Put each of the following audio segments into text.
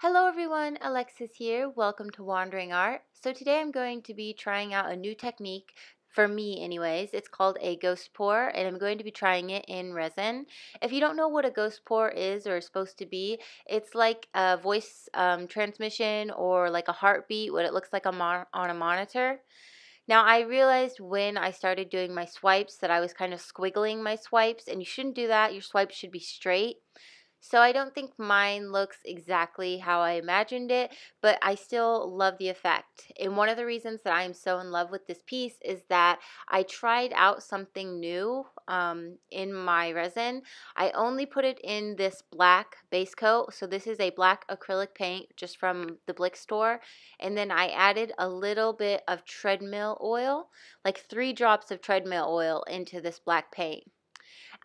Hello everyone, Alexis here. Welcome to Wandering Art. So today I'm going to be trying out a new technique for me anyways. It's called a ghost pour and I'm going to be trying it in resin. If you don't know what a ghost pour is or is supposed to be, it's like a voice um, transmission or like a heartbeat, what it looks like on, on a monitor. Now I realized when I started doing my swipes that I was kind of squiggling my swipes and you shouldn't do that. Your swipes should be straight. So I don't think mine looks exactly how I imagined it, but I still love the effect. And one of the reasons that I am so in love with this piece is that I tried out something new um, in my resin. I only put it in this black base coat. So this is a black acrylic paint just from the Blick store. And then I added a little bit of treadmill oil, like three drops of treadmill oil into this black paint.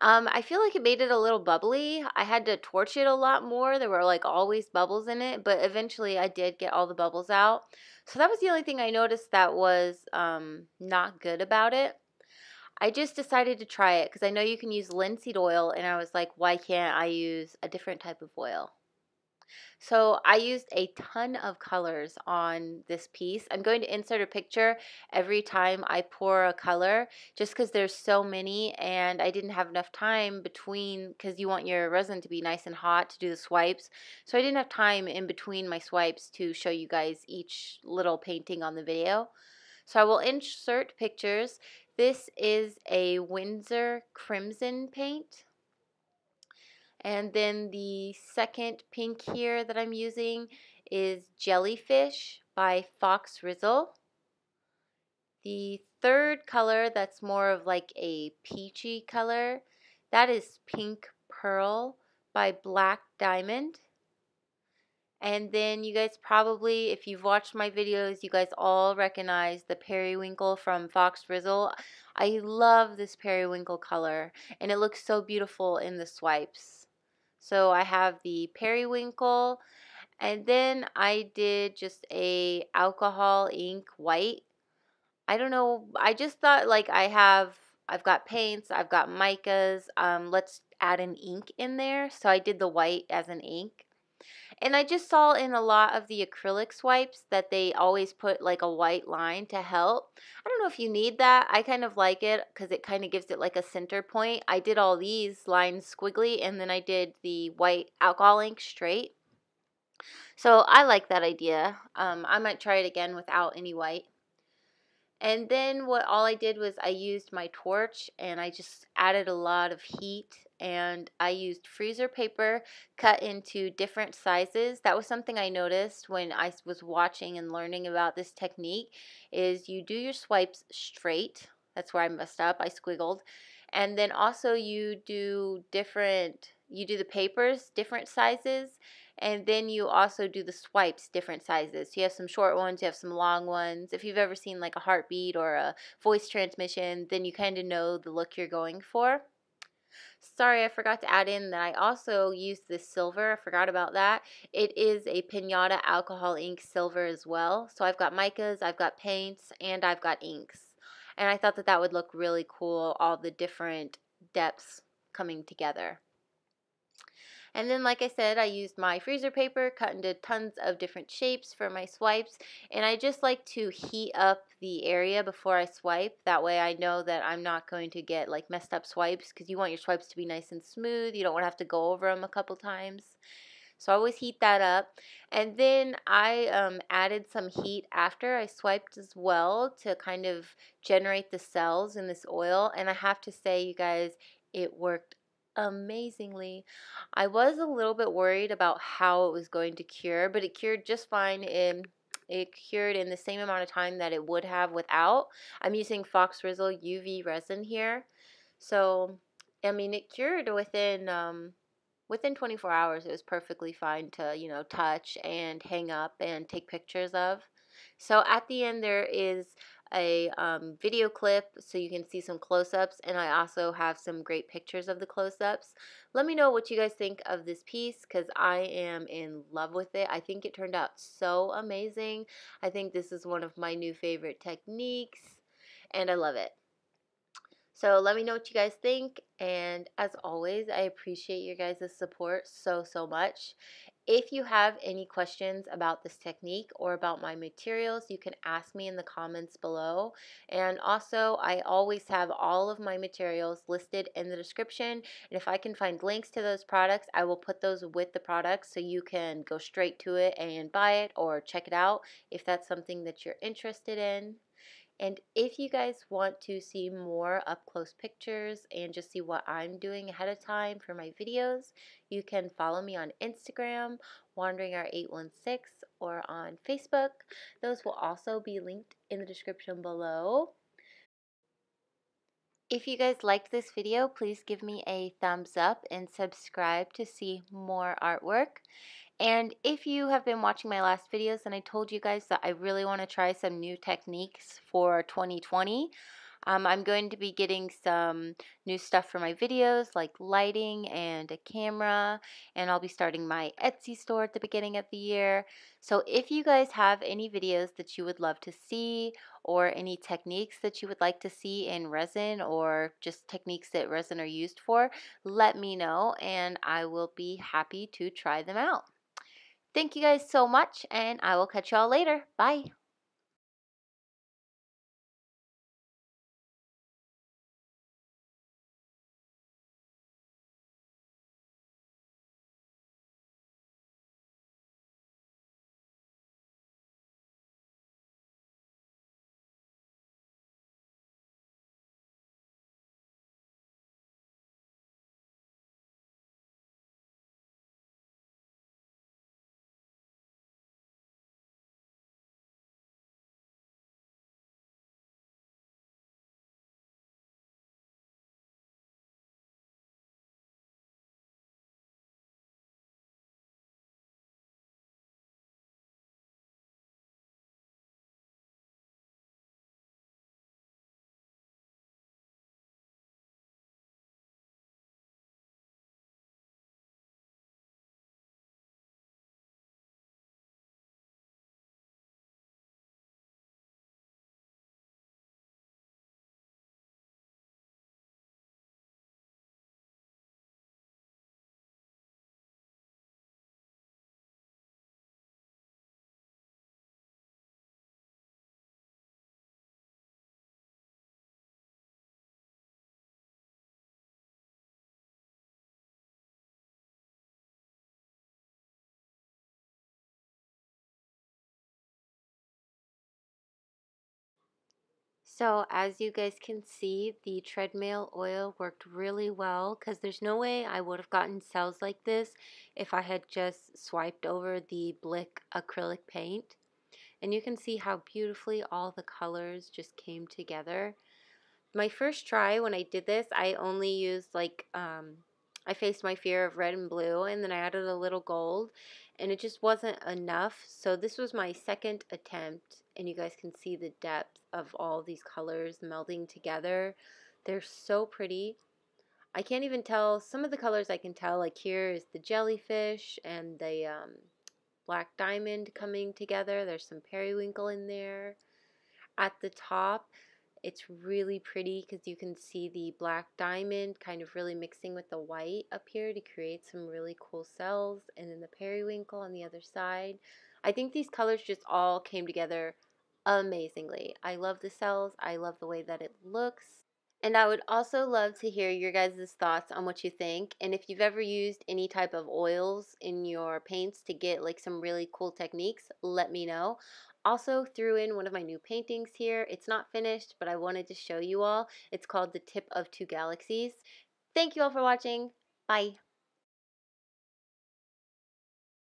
Um, I feel like it made it a little bubbly. I had to torch it a lot more. There were like always bubbles in it, but eventually I did get all the bubbles out. So that was the only thing I noticed that was um, not good about it. I just decided to try it because I know you can use linseed oil, and I was like, why can't I use a different type of oil? So I used a ton of colors on this piece. I'm going to insert a picture every time I pour a color just because there's so many and I didn't have enough time between because you want your resin to be nice and hot to do the swipes. So I didn't have time in between my swipes to show you guys each little painting on the video. So I will insert pictures. This is a Windsor Crimson paint. And then the second pink here that I'm using is Jellyfish by Faux Rizzle. The third color that's more of like a peachy color, that is Pink Pearl by Black Diamond. And then you guys probably, if you've watched my videos, you guys all recognize the periwinkle from Faux Rizzle. I love this periwinkle color and it looks so beautiful in the swipes. So I have the periwinkle and then I did just a alcohol ink white. I don't know, I just thought like I have, I've got paints, I've got micas, um, let's add an ink in there. So I did the white as an ink. And I just saw in a lot of the acrylic swipes that they always put like a white line to help. I don't know if you need that. I kind of like it because it kind of gives it like a center point. I did all these lines squiggly and then I did the white alcohol ink straight. So I like that idea. Um, I might try it again without any white. And then what all I did was I used my torch and I just added a lot of heat and I used freezer paper cut into different sizes. That was something I noticed when I was watching and learning about this technique is you do your swipes straight. That's where I messed up. I squiggled. And then also you do different you do the papers different sizes and then you also do the swipes different sizes. So you have some short ones, you have some long ones. If you've ever seen like a heartbeat or a voice transmission, then you kind of know the look you're going for. Sorry, I forgot to add in that I also used this silver. I forgot about that. It is a Pinata alcohol ink silver as well. So I've got micas, I've got paints, and I've got inks. And I thought that that would look really cool, all the different depths coming together. And then, like I said, I used my freezer paper, cut into tons of different shapes for my swipes. And I just like to heat up the area before I swipe. That way I know that I'm not going to get like messed up swipes because you want your swipes to be nice and smooth. You don't want to have to go over them a couple times. So I always heat that up. And then I um, added some heat after I swiped as well to kind of generate the cells in this oil. And I have to say, you guys, it worked amazingly. I was a little bit worried about how it was going to cure, but it cured just fine in it cured in the same amount of time that it would have without. I'm using Faux Rizzle UV resin here. So, I mean, it cured within um, within 24 hours. It was perfectly fine to, you know, touch and hang up and take pictures of. So at the end there is a um, video clip so you can see some close-ups and I also have some great pictures of the close-ups. Let me know what you guys think of this piece because I am in love with it. I think it turned out so amazing. I think this is one of my new favorite techniques and I love it. So let me know what you guys think. And as always, I appreciate your guys' support so, so much. If you have any questions about this technique or about my materials, you can ask me in the comments below. And also, I always have all of my materials listed in the description. And if I can find links to those products, I will put those with the products so you can go straight to it and buy it or check it out if that's something that you're interested in. And if you guys want to see more up close pictures and just see what I'm doing ahead of time for my videos, you can follow me on Instagram, WanderingArt816, or on Facebook. Those will also be linked in the description below. If you guys liked this video, please give me a thumbs up and subscribe to see more artwork. And if you have been watching my last videos and I told you guys that I really want to try some new techniques for 2020, um, I'm going to be getting some new stuff for my videos like lighting and a camera and I'll be starting my Etsy store at the beginning of the year. So if you guys have any videos that you would love to see or any techniques that you would like to see in resin or just techniques that resin are used for, let me know and I will be happy to try them out. Thank you guys so much, and I will catch y'all later. Bye. So as you guys can see, the treadmill oil worked really well because there's no way I would have gotten cells like this if I had just swiped over the Blick acrylic paint. And you can see how beautifully all the colors just came together. My first try when I did this, I only used like, um, I faced my fear of red and blue and then I added a little gold and it just wasn't enough. So this was my second attempt and you guys can see the depth of all these colors melding together. They're so pretty. I can't even tell, some of the colors I can tell, like here is the jellyfish and the um, black diamond coming together. There's some periwinkle in there. At the top, it's really pretty because you can see the black diamond kind of really mixing with the white up here to create some really cool cells and then the periwinkle on the other side. I think these colors just all came together amazingly. I love the cells. I love the way that it looks. And I would also love to hear your guys' thoughts on what you think. And if you've ever used any type of oils in your paints to get like some really cool techniques, let me know. Also threw in one of my new paintings here. It's not finished, but I wanted to show you all. It's called The Tip of Two Galaxies. Thank you all for watching. Bye.